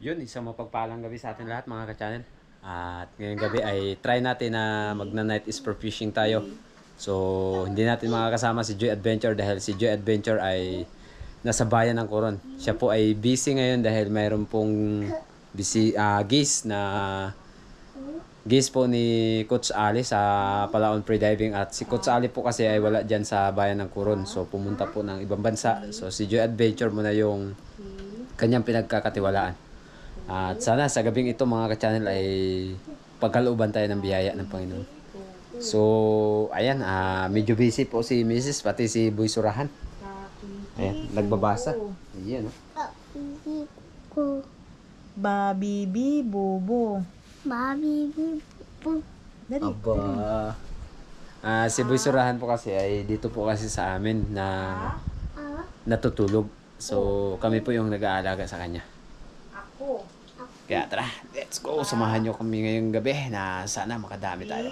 Yun, isang mapagpalang gabi sa atin lahat mga ka-channel. At ngayong gabi ay try natin na magna-night is for fishing tayo. So, hindi natin makakasama si Joy Adventure dahil si Joy Adventure ay nasa bayan ng Coron. Siya po ay busy ngayon dahil mayroon pong busy, ah gis na gis po ni Coach Ali sa Palaon Pre-Diving at si Coach Ali po kasi ay wala dyan sa bayan ng Coron. So, pumunta po ng ibang bansa. So, si Joy Adventure muna yung kanyang pinagkakatiwalaan. At sana sa gabing ito mga ka-channel ay pagkalooban tayo ng biyaya ng Panginoon. So, ayan, ah medyo busy po si Mrs. pati si Boy Surahan. Ayan, nagbabasa. Ayan, oh. ko Babibi, bobo. Mabibi po Dali. Aba. Ah, si Boy Surahan po kasi ay dito po kasi sa amin na natutulog. So, kami po yung nag-aalaga sa kanya. Ako. Kaya tara, let's go. Samahan nyo kami ngayong gabi na sana makadami tayo.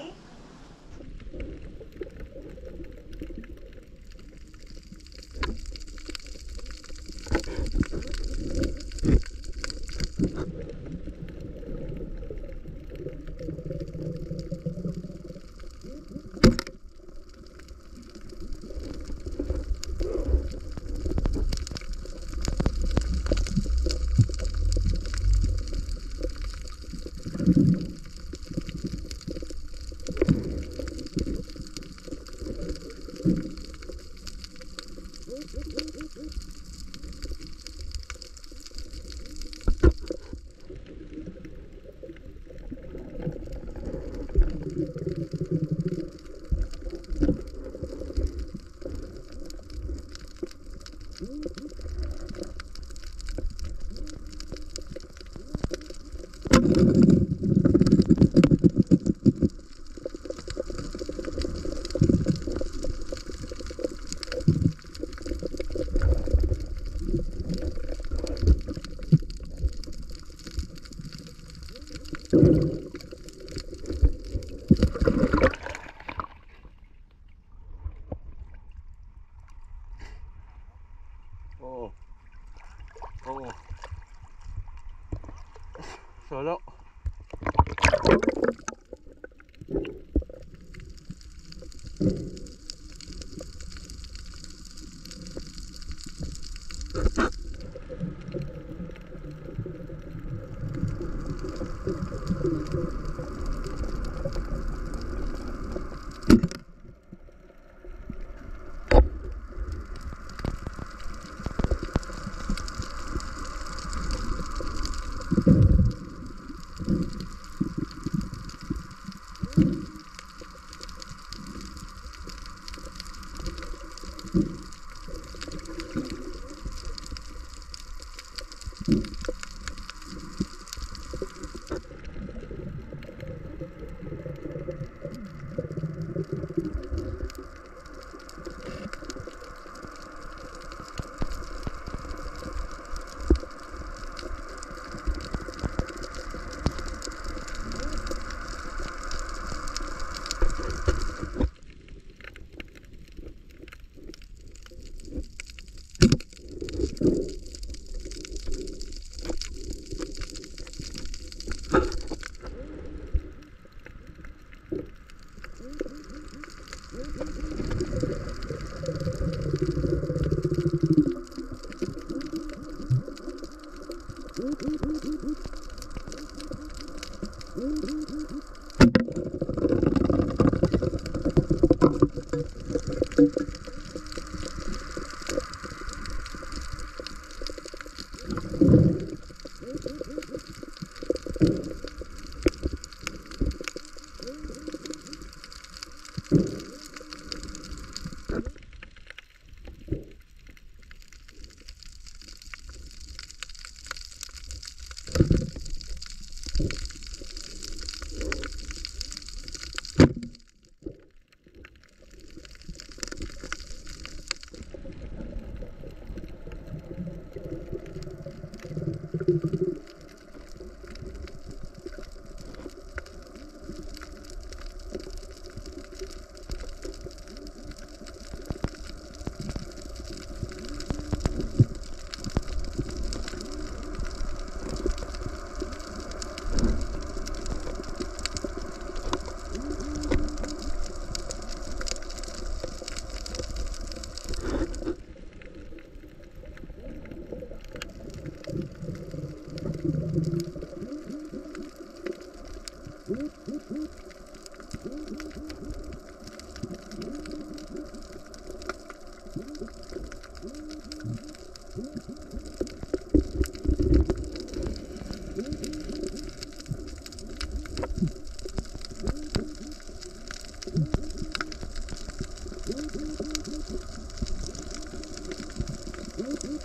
收到。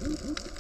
Mm-hmm.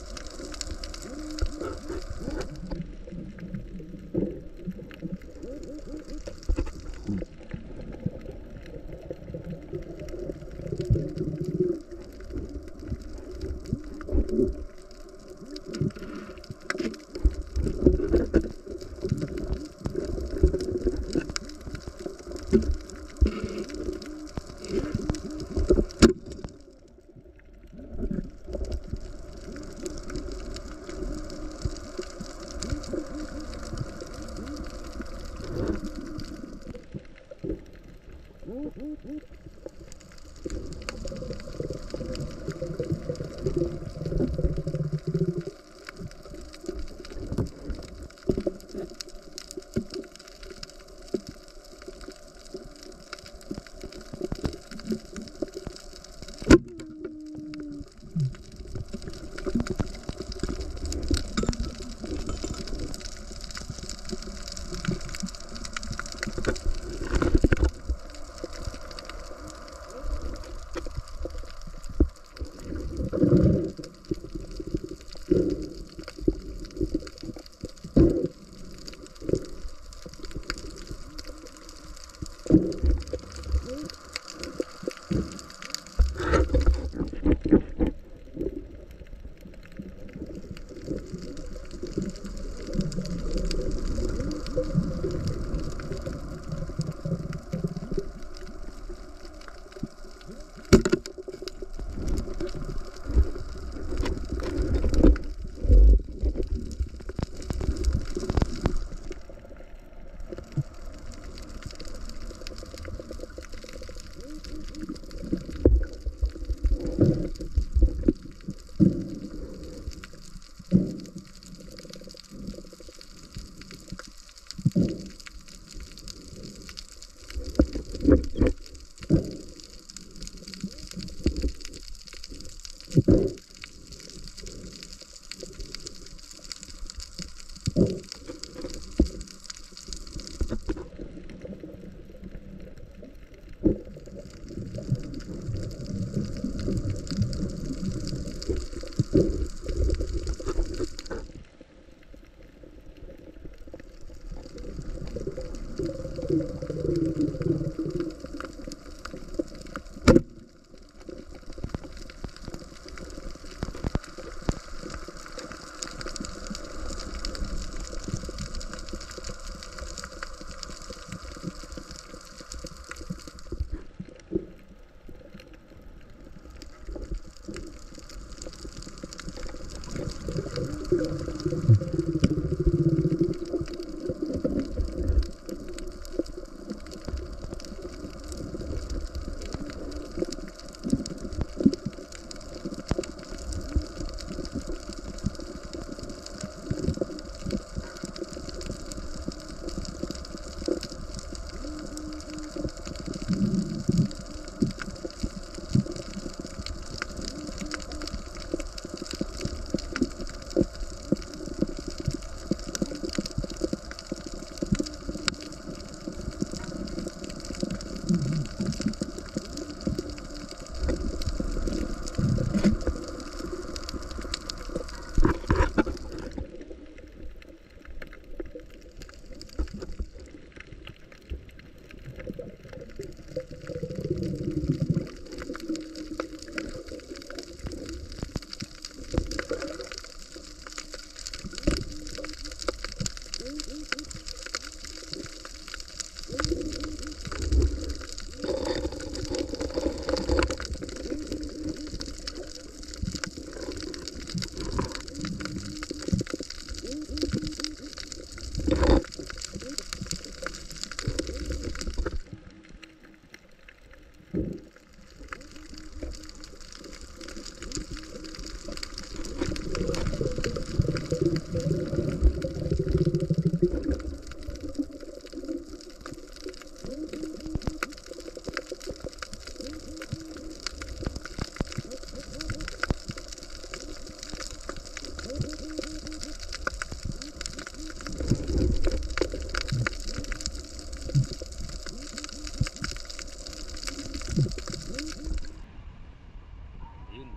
Ayun,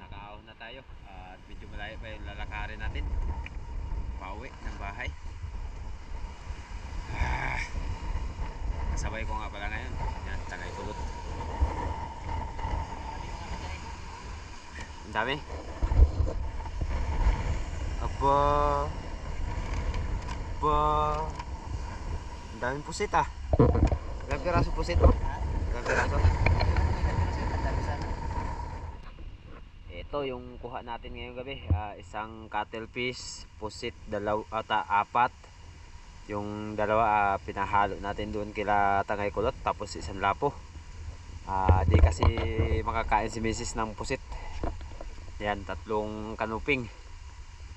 nakaahon na tayo. At medyo malayo pa yung lalakarin natin. Pauwi ng bahay. Ah, kasabay ko nga pala ngayon. Yan, tagay kulot. Ang dami. Aba. Aba. Ang daming pusit ah. Ilang piraso pusit mo? Ilang piraso? Ito yung kuha natin ngayong gabi. Ah, isang cuttlefish, pusit, dalaw, ata, apat. Yung dalawa ah, pinahalo natin doon kila Tangay Kulot. Tapos isang lapo. Ah, di kasi makakain si Mrs. ng pusit. Yan, tatlong kanuping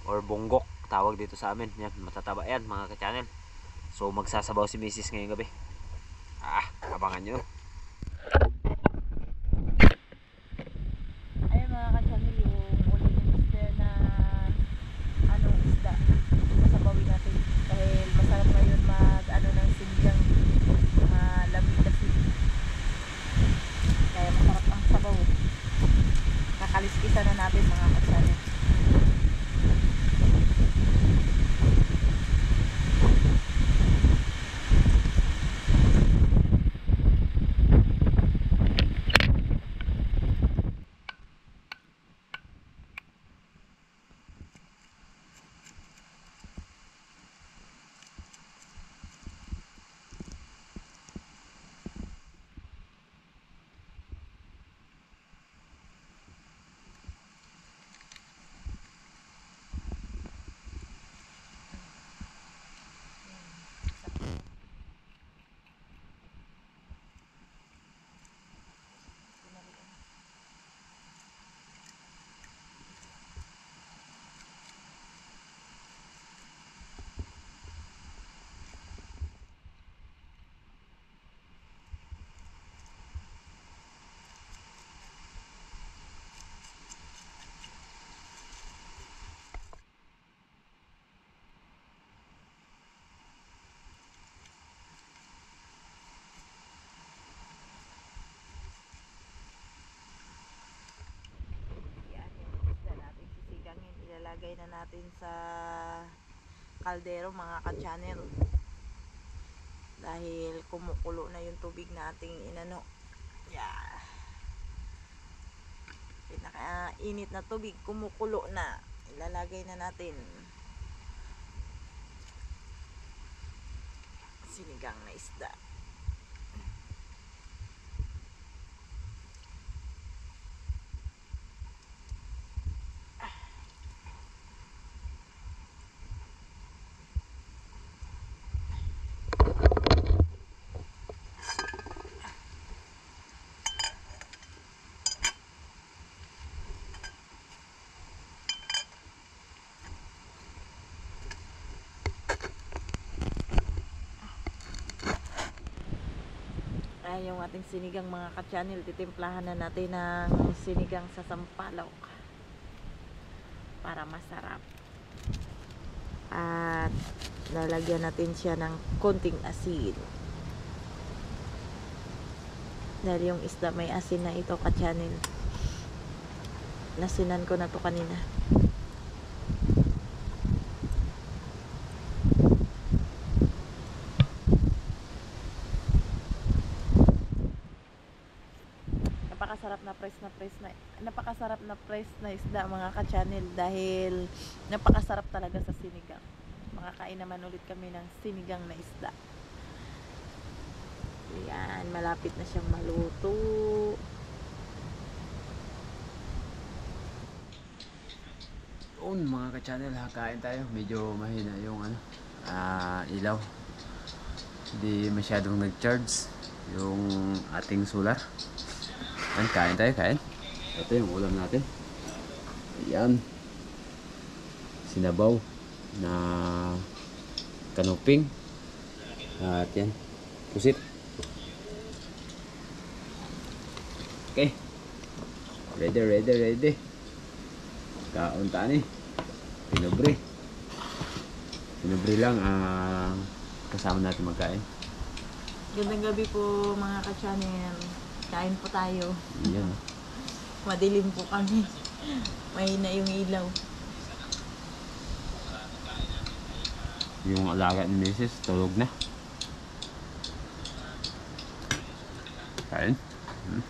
or bonggok tawag dito sa amin. Yan, matataba yan mga ka-channel. So magsasabaw si Mrs. ngayong gabi. Ah, abangan nyo. Ilalagay na natin sa kaldero mga ka-channel. Dahil kumukulo na yung tubig nating inano. Yeah. Pinaka-init na tubig, kumukulo na. Ilalagay na natin. Sinigang na isda. Ay, yung ating sinigang mga ka-channel, titimplahan na natin ng sinigang sa sampalok para masarap. At lalagyan natin siya ng konting asin. Dahil yung isda may asin na ito ka-channel. Nasinan ko na to kanina. napakasarap press na napakasarap na press na isda mga ka-channel dahil napakasarap talaga sa sinigang makakain naman ulit kami ng sinigang na isda yan malapit na siyang maluto Yun mga ka-channel, ha, kain tayo. Medyo mahina yung ano, ah, ilaw. Hindi masyadong nag-charge yung ating solar. Yan, kain tayo, kain. Ito yung ulam natin. Ayan. Sinabaw na kanuping. At yan, pusit. Okay. Ready, ready, ready. Kaon ta ni. Pinobre. Pinobre lang ang kasama natin magkain. gandang gabi po mga ka-channel kain po tayo Yan. madilim po kami mahina yung ilaw Yung alaga ni Mrs. tulog na. Kain. Hmm.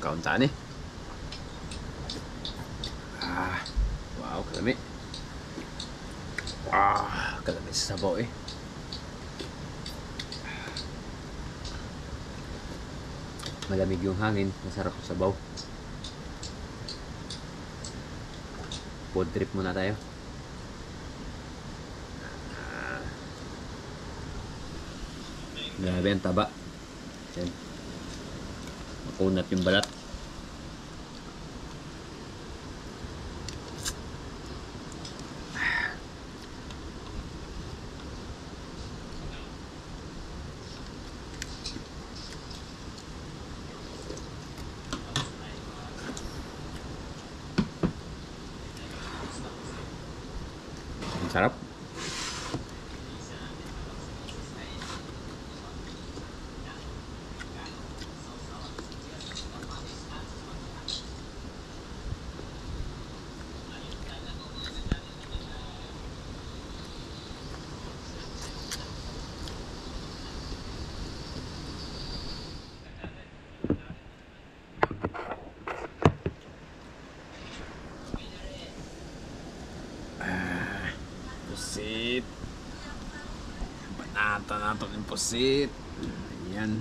Kaon ta ni. Ah, wow, kalami. Ah, kalami sa sabaw eh. Malamig yung hangin, masarap sa sabaw. Food trip muna tayo. Grabe ang taba. Makunat yung balat. Ang sarap. Pusit. Banata natin yung pusit. Ayan.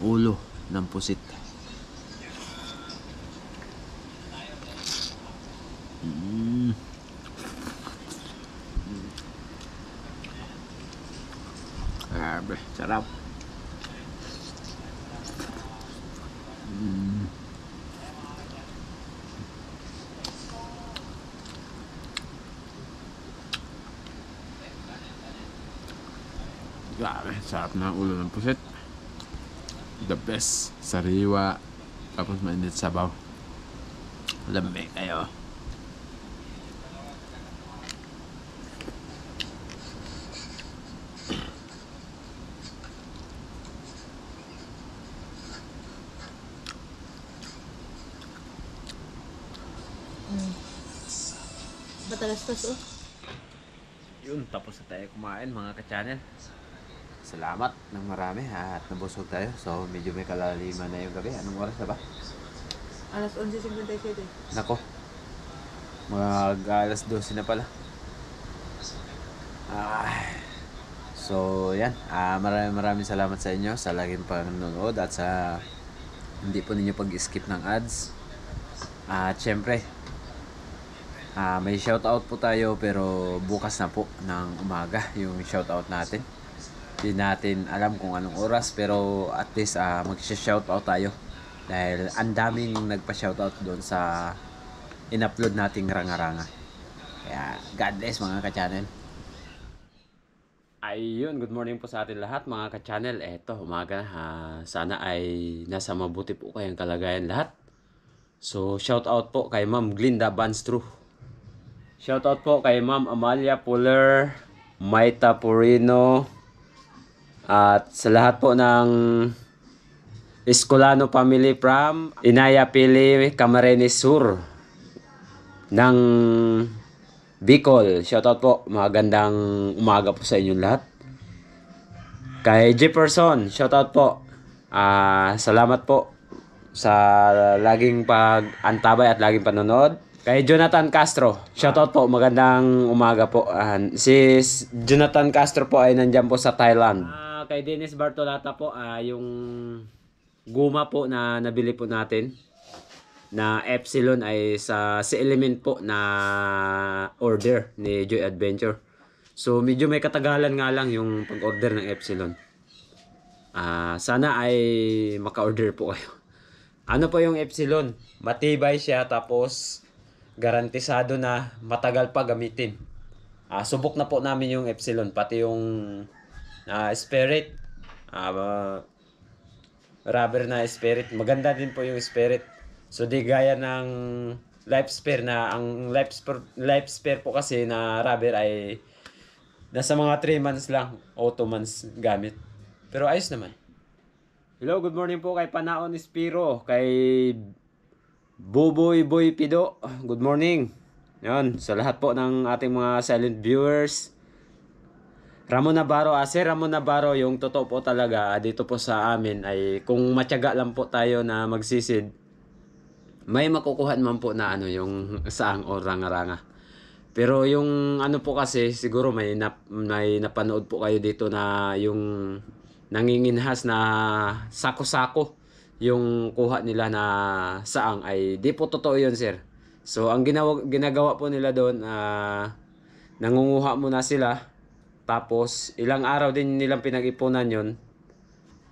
Ulo ng pusit. Mm. Grabe, sarap. Mm. Grabe, sarap na ulo ng pusit. The best. Sariwa. Tapos mainit sabaw. Lamig kayo. Matalastas oh. Yun, tapos na tayo kumain mga ka-channel. Salamat ng marami at nabusog tayo. So, medyo may kalaliman na yung gabi. Anong oras na ba? Alas 11.57. Nako. Mag alas 12 na pala. Ah. So, yan. Ah, maraming maraming salamat sa inyo sa laging panonood at sa hindi po ninyo pag-skip ng ads. At syempre, ah, may shoutout po tayo pero bukas na po ng umaga yung shoutout natin. Hindi natin alam kung anong oras pero at least ah, mag-shoutout tayo. Dahil ang daming nagpa-shoutout doon sa in-upload nating ranga-ranga. Kaya God bless mga ka-channel. Ayun, good morning po sa atin lahat mga ka-channel. Eto, umaga ha. sana ay nasa mabuti po kayong kalagayan lahat. So, shout out po kay Ma'am Glinda Banstru. Shout out po kay Ma'am Amalia Puller, Maita Purino, at sa lahat po ng Escolano family from Inaya Pili, Camarines Sur ng Bicol. Shoutout po. Magandang umaga po sa inyong lahat. Kay Jefferson, shoutout po. Ah, salamat po sa laging pag-antabay at laging panonood. Kay Jonathan Castro, shoutout po. Magandang umaga po. Ah, si Jonathan Castro po ay nandyan po sa Thailand. Kay Dennis Bartolata po, ah, yung guma po na nabili po natin na Epsilon ay sa si Element po na order ni Joy Adventure. So medyo may katagalan nga lang yung pag-order ng Epsilon. Ah, sana ay maka-order po kayo. Ano po yung Epsilon? Matibay siya tapos garantisado na matagal pa gamitin. Ah, subok na po namin yung Epsilon pati yung ah, Spirit. Ah, rubber na Spirit. Maganda din po yung Spirit. So di gaya ng life spare na ang life spare, life spare po kasi na rubber ay nasa mga 3 months lang o 2 months gamit. Pero ayos naman. Hello, good morning po kay Panaon Espiro, kay Buboy Boy Pido. Good morning. Yan, sa lahat po ng ating mga silent viewers. Ramon Navarro, ah, Sir Ramon Navarro, yung totoo po talaga ah, dito po sa amin ay kung matyaga lang po tayo na magsisid, may makukuha naman po na ano yung saang o ranga-ranga. Pero yung ano po kasi siguro may nap, may napanood po kayo dito na yung nanginginhas na sako-sako yung kuha nila na saang ay di po totoo yun sir. So ang ginawa, ginagawa po nila doon ah nangunguha muna sila tapos ilang araw din nilang pinag-ipunan yon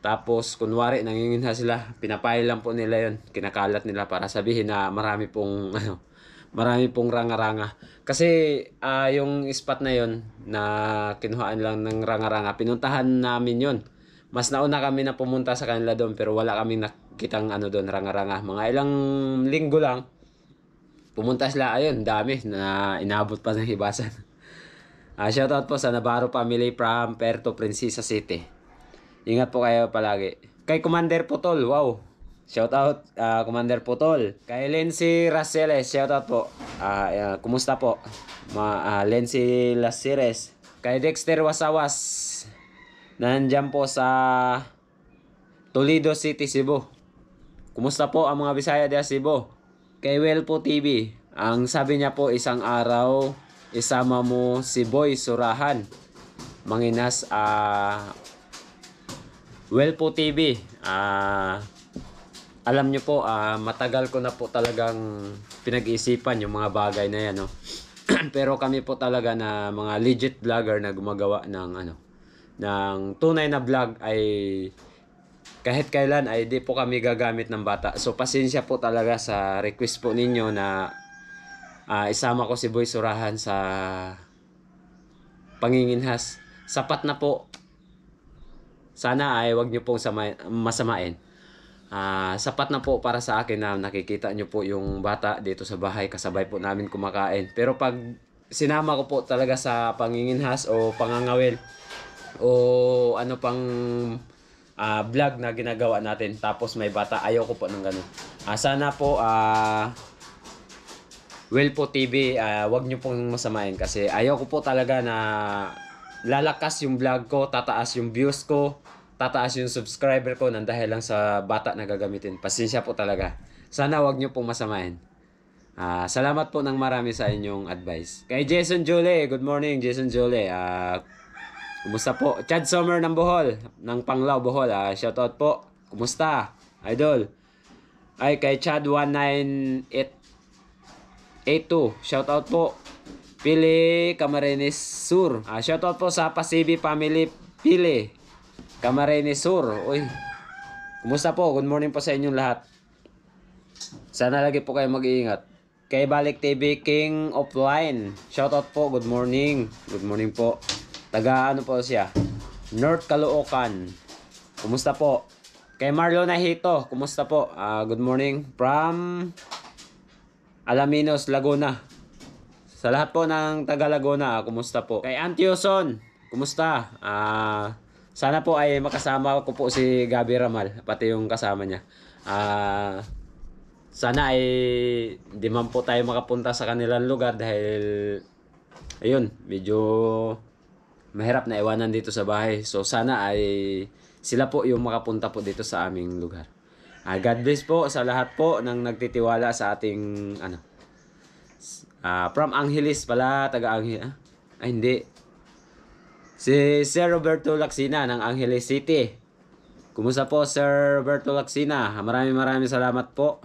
tapos, kunwari, nanginginha sila, pinapay lang po nila yon Kinakalat nila para sabihin na marami pong, ano, marami pong ranga-ranga. Kasi, ah yung spot na yon na kinuhaan lang ng ranga-ranga, pinuntahan namin yon Mas nauna kami na pumunta sa kanila doon, pero wala kaming nakitang ano doon, ranga-ranga. Mga ilang linggo lang, pumunta sila, ayun, dami, na inabot pa ng hibasan. Ah, shoutout po sa Navarro family from Puerto Princesa City. Ingat po kayo palagi. Kay Commander Putol, wow. Shout out ah, Commander Putol. Kay Lency Raceles, shout out po. Ah, ah, kumusta po? Ma ah, Lency Lasires. Kay Dexter Wasawas. Nandiyan po sa Toledo City, Cebu. Kumusta po ang mga Bisaya de Cebu? Kay Welpo TV. Ang sabi niya po isang araw isama mo si Boy Surahan. Manginas ah Well po TV, ah alam nyo po, ah, matagal ko na po talagang pinag-isipan yung mga bagay na yan. No? Pero kami po talaga na mga legit vlogger na gumagawa ng ano ng tunay na vlog ay kahit kailan ay di po kami gagamit ng bata. So pasensya po talaga sa request po ninyo na ah, isama ko si Boy Surahan sa panginginhas. Sapat na po sana ay wag niyo pong sama- masamain. Ah, sapat na po para sa akin na nakikita niyo po yung bata dito sa bahay kasabay po namin kumakain. Pero pag sinama ko po talaga sa panginginhas o pangangawil o ano pang ah, vlog na ginagawa natin tapos may bata ayaw ko po ng ganun. Ah, sana po Well po TV, uh, ah, wag nyo pong masamain kasi ayaw ko po talaga na lalakas yung vlog ko, tataas yung views ko, tataas yung subscriber ko nang dahil lang sa bata na gagamitin. Pasensya po talaga. Sana wag nyo pong masamain. Uh, salamat po ng marami sa inyong advice. Kay Jason Jolie, good morning Jason Jolie. Uh, ah, kumusta po? Chad Summer ng Bohol, ng Panglao Bohol. Uh, shoutout po. Kumusta? Idol. Ay, kay Chad198 A2. Shoutout po. Pili Camarines Sur. Ah, shoutout po sa Pasibi Family Pili Camarines Sur. Uy. Kumusta po? Good morning po sa inyong lahat. Sana lagi po kayo mag-iingat. Kay Balik TV King Offline. Shoutout po. Good morning. Good morning po. Taga ano po siya? North Caloocan. Kumusta po? Kay Marlo Nahito. Kumusta po? Uh, good morning. From Alaminos, Laguna. Sa lahat po ng taga Laguna, kumusta po? Kay Antioson, kumusta? Ah, sana po ay makasama ko po si Gabi Ramal, pati yung kasama niya. Ah, sana ay hindi man po tayo makapunta sa kanilang lugar dahil ayun, medyo mahirap na iwanan dito sa bahay. So sana ay sila po yung makapunta po dito sa aming lugar. Ah, God bless po sa lahat po ng nagtitiwala sa ating ano. Ah, from Angeles pala, taga Angeles. Ah? Ay, hindi. Si Sir Roberto Laksina ng Angeles City. Kumusta po, Sir Roberto Laksina? Maraming maraming salamat po.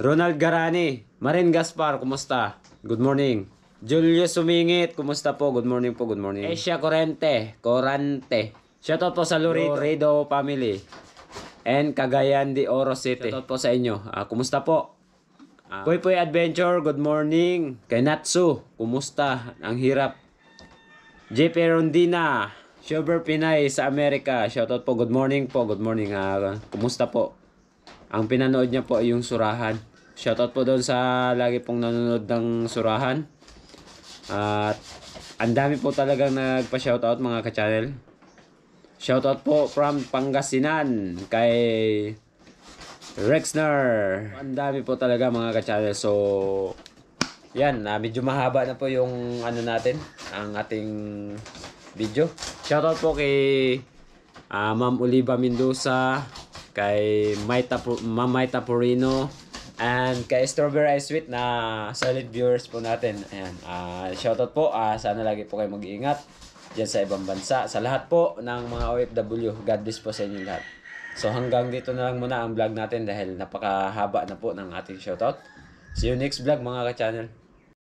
Ronald Garani, Marin Gaspar, kumusta? Good morning. Julius Sumingit, kumusta po? Good morning po, good morning. Asia Corrente, Corante. Shoutout po sa Lurido, Lurido family. And Cagayan de Oro City. Shoutout po sa inyo. Ah, kumusta po? Ah, Puy Puy Adventure, good morning. Kay Natsu, kumusta? Ang hirap. JP Rondina, Shover Pinay sa Amerika. Shoutout po, good morning po, good morning. Ah, kumusta po? Ang pinanood niya po ay yung Surahan. Shoutout po doon sa lagi pong nanonood ng Surahan. At ang dami po talagang nagpa-shoutout mga ka-channel. Shoutout po from Pangasinan kay Rexner. Ang dami po talaga mga ka-channel. So, yan, na medyo mahaba na po yung ano natin, ang ating video. Shoutout po kay ah, Ma'am Oliva Mendoza, kay Maita, Ma'am Maita Purino, and kay Strawberry Ice Sweet na solid viewers po natin. Ayan, ah, shoutout po. ah sana lagi po kayo mag-iingat dyan sa ibang bansa. Sa lahat po ng mga OFW, God bless po sa inyo lahat. So hanggang dito na lang muna ang vlog natin dahil napakahaba na po ng ating shoutout. See you next vlog mga ka-channel.